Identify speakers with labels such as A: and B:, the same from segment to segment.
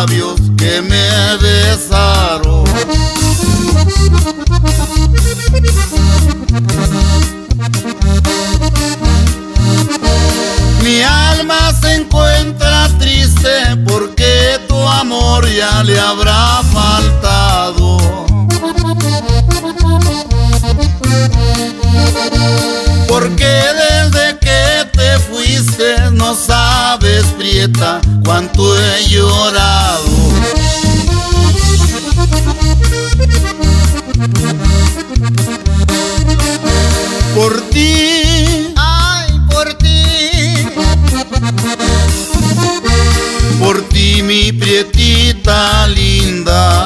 A: labios sabes, Prieta, cuánto he llorado. Por ti,
B: ay, por ti.
A: Por ti, mi Prietita linda.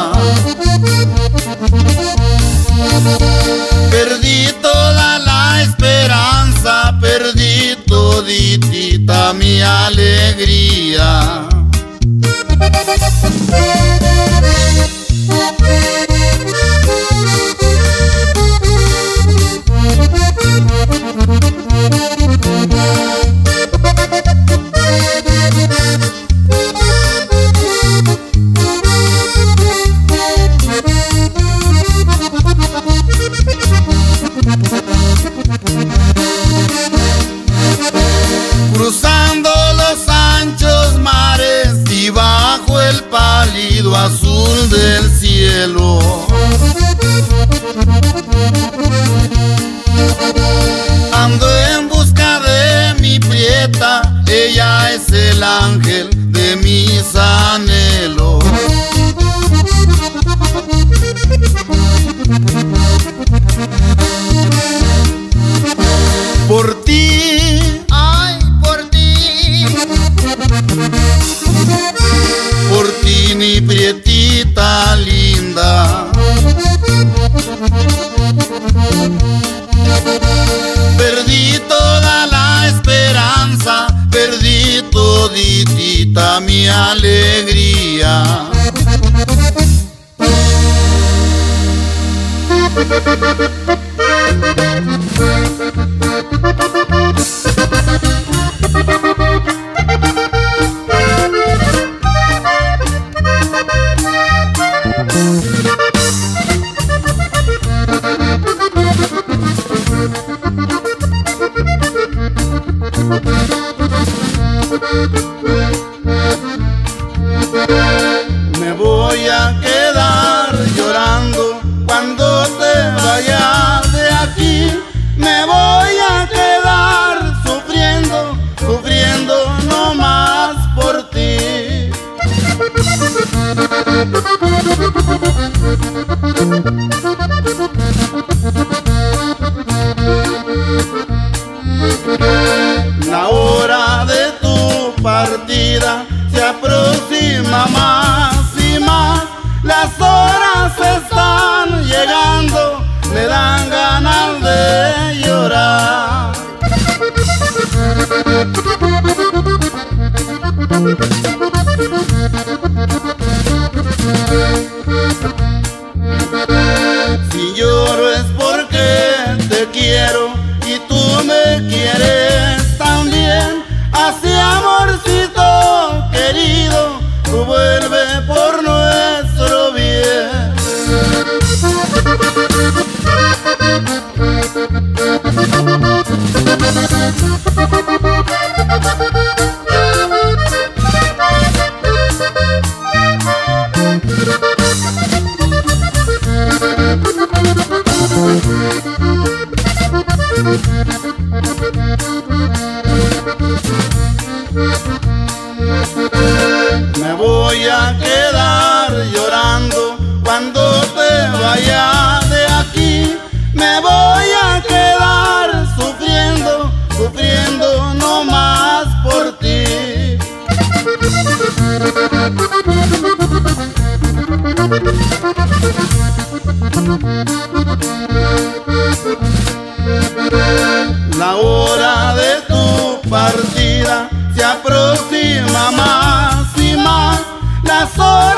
A: Me voy a se aproxima más y más la soledad.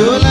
A: Yo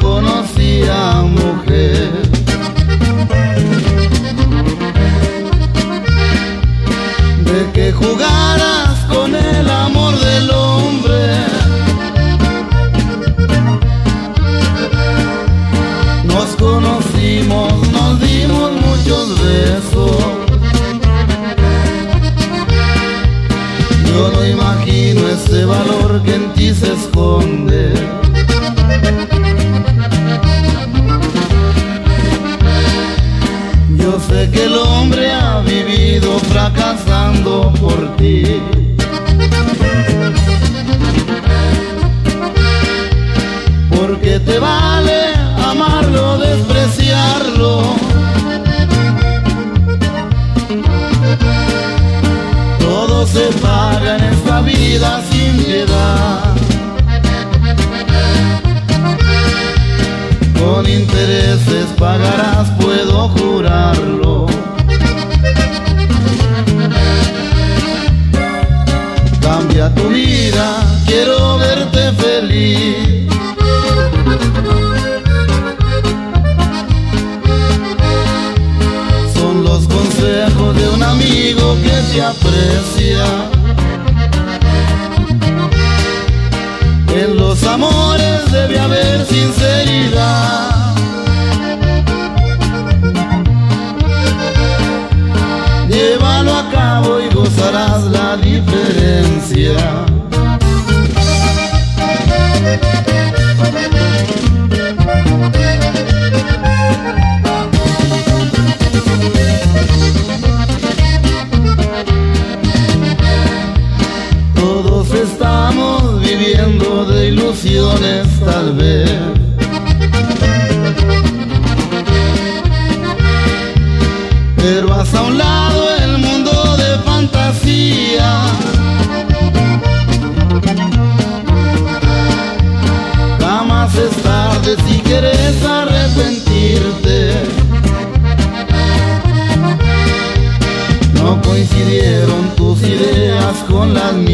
A: conocía, mujer. De que jugaras con el amor del hombre. Nos conocimos, nos dimos muchos besos. Yo no imagino ese valor que en ti se esconde. El hombre ha vivido fracasando por ti. Porque te vale amarlo, despreciarlo. Todo se paga en esta vida sin piedad. Con intereses pagarás, Tu vida, quiero verte feliz. Son los consejos de un amigo que te aprecia. En los amores debe haber sinceridad. Todos estamos viviendo de ilusiones tal vez.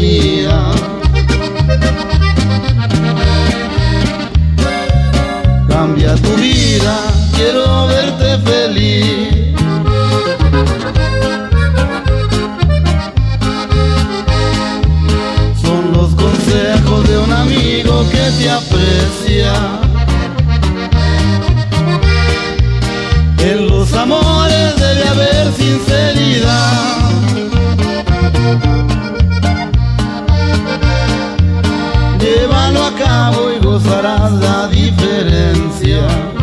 A: Mías. Cambia tu vida, quiero verte feliz. Son los consejos de un amigo que te aprecia. En los amores debe haber sinceridad. gozarás la diferencia.